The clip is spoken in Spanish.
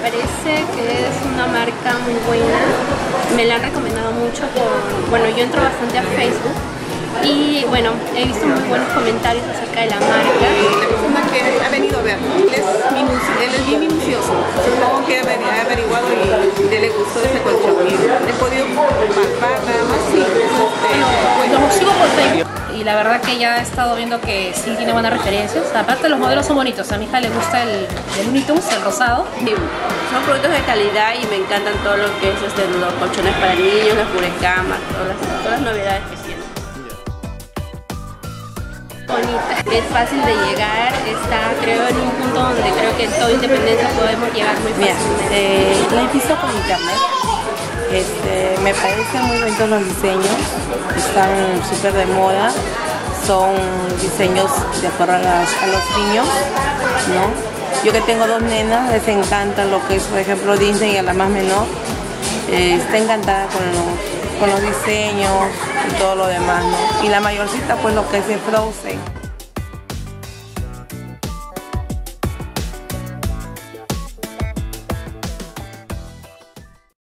parece que es una marca muy buena. Me la han recomendado mucho por, bueno, yo entro bastante a Facebook y bueno, he visto muy buenos comentarios acerca de la marca. La persona que ha venido a ver, él es, minuci él es bien minucioso. Supongo que ha averiguado y le gustó ese colchón. He podido palpar nada más y este, Los sigo por Facebook la verdad que ya he estado viendo que sí tiene buenas referencias. Aparte los modelos son bonitos, a mi hija le gusta el, el el rosado. Son productos de calidad y me encantan todo lo que es este, los colchones para niños, las cubrecamas, todas las, todas las novedades que tienen. bonita, es fácil de llegar, está creo en un punto donde creo que en toda Independencia podemos llegar muy Mira, fácilmente. eh, la he visto por internet. Este, me parecen muy bonitos los diseños, están súper de moda, son diseños de acuerdo a, los niños, ¿no? Yo que tengo dos nenas, les encanta lo que es, por ejemplo, Disney y a la más menor, eh, está encantada con los, con los diseños y todo lo demás, ¿no? Y la mayorcita, pues lo que es de Frozen.